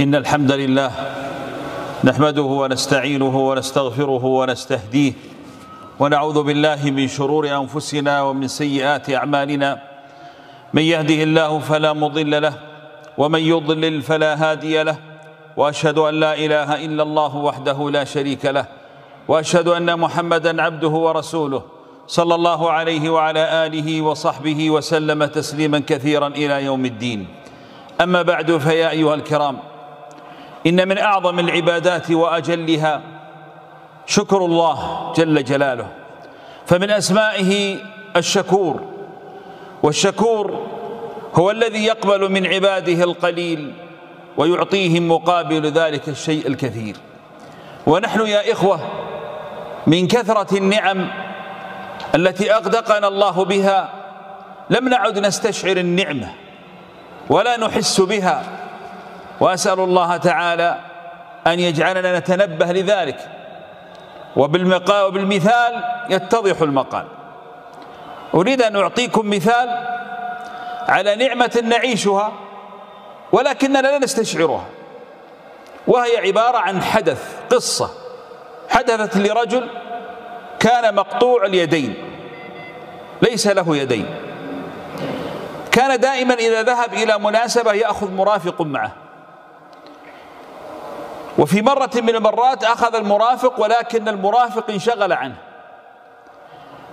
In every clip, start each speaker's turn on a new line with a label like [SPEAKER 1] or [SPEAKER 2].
[SPEAKER 1] إن الحمد لله نحمده ونستعينه ونستغفره ونستهديه ونعوذ بالله من شرور أنفسنا ومن سيئات أعمالنا. من يهده الله فلا مضل له ومن يضلل فلا هادي له وأشهد أن لا إله إلا الله وحده لا شريك له وأشهد أن محمدا عبده ورسوله صلى الله عليه وعلى آله وصحبه وسلم تسليما كثيرا إلى يوم الدين. أما بعد فيا أيها الكرام إن من أعظم العبادات وأجلها شكر الله جل جلاله. فمن أسمائه الشكور والشكور هو الذي يقبل من عباده القليل ويعطيهم مقابل ذلك الشيء الكثير. ونحن يا إخوة من كثرة النعم التي أغدقنا الله بها لم نعد نستشعر النعمة ولا نحس بها. وأسأل الله تعالى أن يجعلنا نتنبه لذلك. وبالمثال يتضح المقال. أريد أن أعطيكم مثال على نعمة نعيشها ولكننا لا نستشعرها. وهي عبارة عن حدث قصة. حدثت لرجل كان مقطوع اليدين. ليس له يدين. كان دائما إذا ذهب إلى مناسبة يأخذ مرافق معه. وفي مرة من المرات أخذ المرافق ولكن المرافق انشغل عنه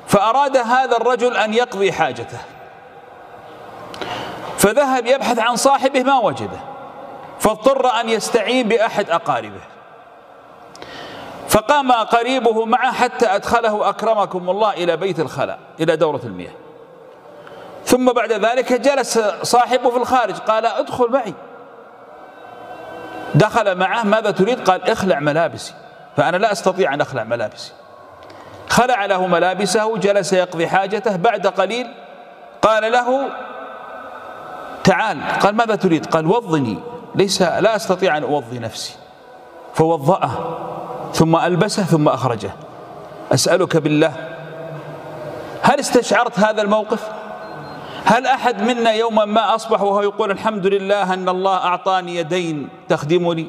[SPEAKER 1] فأراد هذا الرجل أن يقضي حاجته. فذهب يبحث عن صاحبه ما وجده فاضطر أن يستعين بأحد أقاربه. فقام قريبه معه حتى أدخله أكرمكم الله إلى بيت الخلاء إلى دورة المياه. ثم بعد ذلك جلس صاحبه في الخارج قال ادخل معي. دخل معه ماذا تريد؟ قال اخلع ملابسي. فأنا لا أستطيع أن أخلع ملابسي. خلع له ملابسه جلس يقضي حاجته. بعد قليل قال له تعال. قال ماذا تريد؟ قال وضني. ليس لا أستطيع أن أوضي نفسي. فوضأه ثم ألبسه ثم أخرجه. أسألك بالله هل استشعرت هذا الموقف؟ هل أحد منا يوما ما أصبح وهو يقول الحمد لله أن الله أعطاني يدين تخدمني؟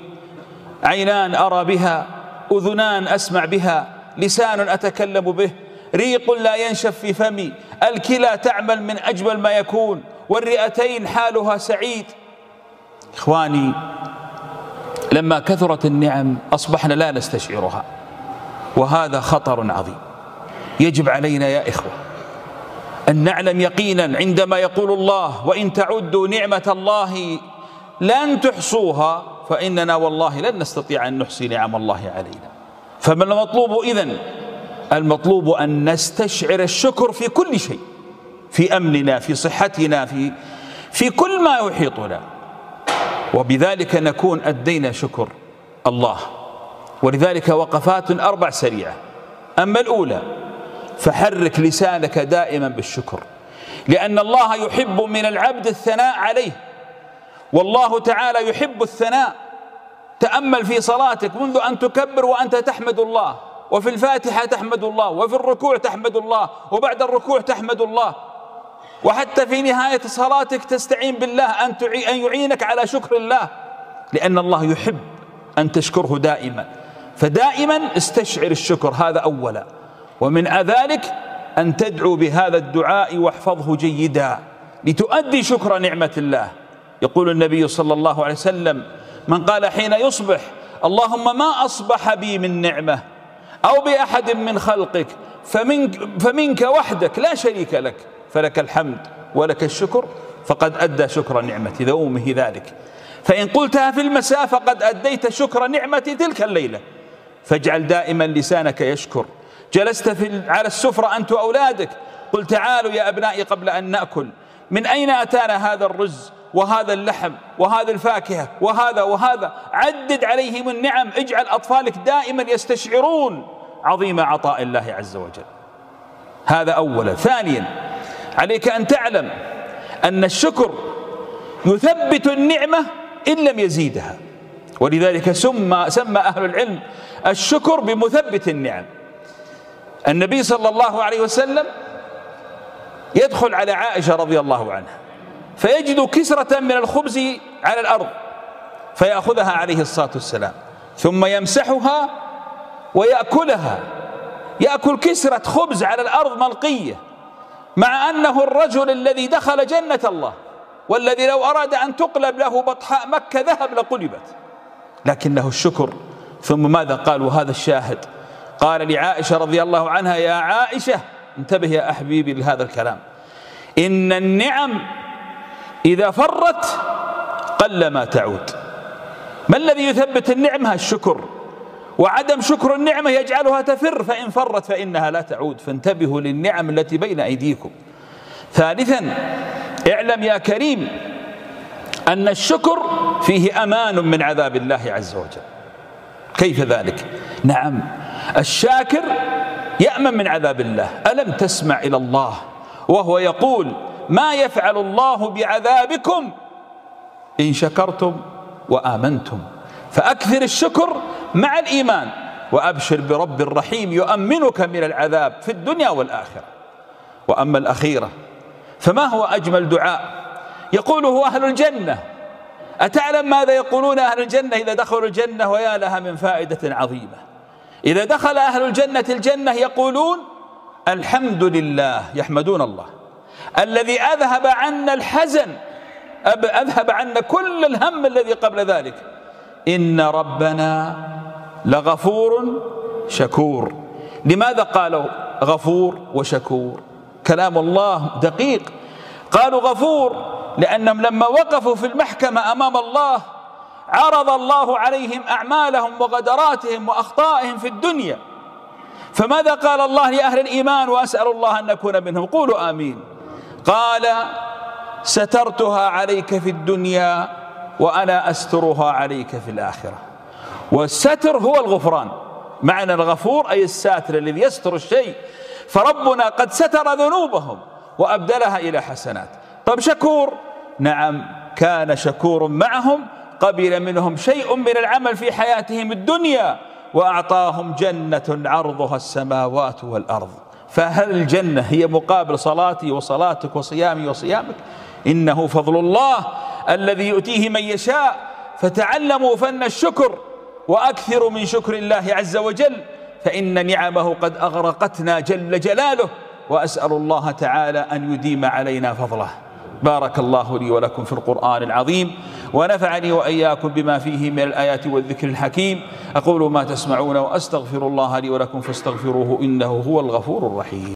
[SPEAKER 1] عينان أرى بها أذنان أسمع بها لسان أتكلم به ريق لا ينشف في فمي الكلى تعمل من أجمل ما يكون والرئتين حالها سعيد. إخواني لما كثرت النعم أصبحنا لا نستشعرها وهذا خطر عظيم. يجب علينا يا إخوة أن نعلم يقينا عندما يقول الله وإن تعدوا نعمة الله لن تحصوها فإننا والله لن نستطيع أن نحصي نعم الله علينا. فما المطلوب إذن؟ المطلوب أن نستشعر الشكر في كل شيء في أمننا في صحتنا في في كل ما يحيطنا. وبذلك نكون أدينا شكر الله. ولذلك وقفات أربع سريعة. أما الأولى فحرك لسانك دائما بالشكر. لأن الله يحب من العبد الثناء عليه. والله تعالى يحب الثناء. تأمل في صلاتك منذ أن تكبر وأنت تحمد الله. وفي الفاتحة تحمد الله. وفي الركوع تحمد الله. وبعد الركوع تحمد الله. وحتى في نهاية صلاتك تستعين بالله. أن يعينك على شكر الله. لأن الله يحب أن تشكره دائما. فدائما استشعر الشكر. هذا أولا. ومن ذلك أن تدعو بهذا الدعاء واحفظه جيدا لتؤدي شكر نعمة الله. يقول النبي صلى الله عليه وسلم من قال حين يصبح اللهم ما أصبح بي من نعمة أو بأحد من خلقك فمنك, فمنك وحدك لا شريك لك فلك الحمد ولك الشكر فقد أدى شكر نعمة ذومه ذلك. فإن قلتها في المساء فقد أديت شكر نعمة تلك الليلة. فاجعل دائما لسانك يشكر جلست في على السفرة أنت وأولادك. قل تعالوا يا أبنائي قبل أن نأكل. من أين أتانا هذا الرز وهذا اللحم وهذا الفاكهة وهذا وهذا؟ عدد عليهم النعم. اجعل أطفالك دائما يستشعرون عظيم عطاء الله عز وجل. هذا أولا. ثانيا عليك أن تعلم أن الشكر يثبت النعمة إن لم يزيدها. ولذلك سمى, سمى أهل العلم الشكر بمثبت النعم. النبي صلى الله عليه وسلم يدخل على عائشة رضي الله عنها فيجد كسرة من الخبز على الأرض فيأخذها عليه الصلاة والسلام ثم يمسحها ويأكلها يأكل كسرة خبز على الأرض ملقية مع أنه الرجل الذي دخل جنة الله والذي لو أراد أن تقلب له بطحاء مكة ذهب لقلبت لكنه الشكر ثم ماذا قال وهذا الشاهد؟ قال لعائشة رضي الله عنها يا عائشة انتبه يا أحبيبي لهذا الكلام. إن النعم إذا فرت قل ما تعود. ما الذي يثبت النعمة الشكر. وعدم شكر النعمة يجعلها تفر فإن فرت فإنها لا تعود. فانتبهوا للنعم التي بين أيديكم. ثالثا اعلم يا كريم أن الشكر فيه أمان من عذاب الله عز وجل. كيف ذلك؟ نعم الشاكر يأمن من عذاب الله. ألم تسمع إلى الله؟ وهو يقول ما يفعل الله بعذابكم إن شكرتم وآمنتم. فأكثر الشكر مع الإيمان وأبشر برب الرحيم يؤمنك من العذاب في الدنيا والآخرة. وأما الأخيرة فما هو أجمل دعاء؟ يقوله أهل الجنة أتعلم ماذا يقولون أهل الجنة إذا دخلوا الجنة ويا لها من فائدة عظيمة. إذا دخل أهل الجنة الجنة يقولون الحمد لله يحمدون الله. الذي أذهب عنا الحزن أذهب عنا كل الهم الذي قبل ذلك. إن ربنا لغفور شكور. لماذا قالوا غفور وشكور؟ كلام الله دقيق. قالوا غفور لأنهم لما وقفوا في المحكمة أمام الله عرض الله عليهم أعمالهم وغدراتهم وأخطائهم في الدنيا. فماذا قال الله لأهل الإيمان؟ وأسأل الله أن نكون منهم. قولوا آمين. قال سترتها عليك في الدنيا وأنا أسترها عليك في الآخرة. والستر هو الغفران. معنى الغفور أي الساتر الذي يستر الشيء. فربنا قد ستر ذنوبهم وأبدلها إلى حسنات. طب شكور؟ نعم كان شكور معهم قبل منهم شيء من العمل في حياتهم الدنيا وأعطاهم جنة عرضها السماوات والأرض. فهل الجنة هي مقابل صلاتي وصلاتك وصيامي وصيامك؟ إنه فضل الله الذي يؤتيه من يشاء. فتعلموا فن الشكر وأكثروا من شكر الله عز وجل فإن نعمه قد أغرقتنا جل جلاله. وأسأل الله تعالى أن يديم علينا فضله. بارك الله لي ولكم في القرآن العظيم. ونفعني وإياكم بما فيه من الآيات والذكر الحكيم. أقول ما تسمعون وأستغفر الله لي ولكم فاستغفروه إنه هو الغفور الرحيم.